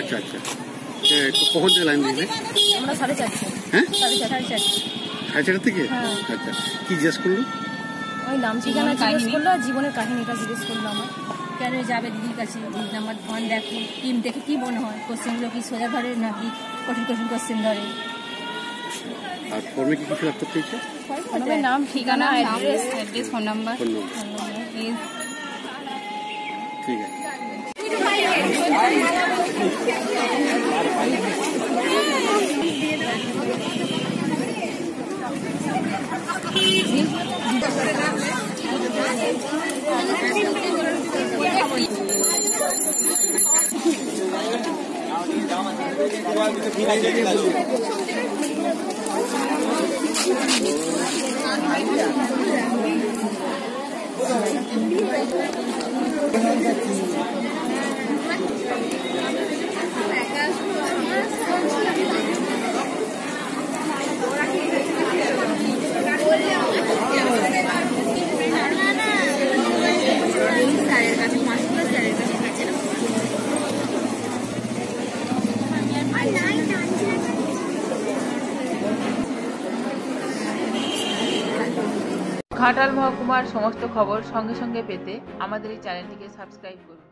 अच्छा अच्छा तो पहुंच जाए लाइन में साढ़े चारटे থেকে? হ্যাঁ। আচ্ছা কি জিজ্ঞেস করল? জীবনের কাহিনীটা জিজ্ঞেস করল আমার। কেন যাবে দিদির কাছে? দিদি নাম্বার ওয়ান দেখো। দেখে কি মনে হয়? কোশ্চেনগুলো কি সোজা ধরে নাকি কঠিন কঠিন কোশ্চেন ধরে? আর ফর্মে নাম ঠিকানা ফোন নাম্বার ফোন ठीक है Thank you. はい、こ。ঘাটাল মহকুমার সমস্ত খবর সঙ্গে সঙ্গে পেতে আমাদের এই চ্যানেলটিকে সাবস্ক্রাইব করুন।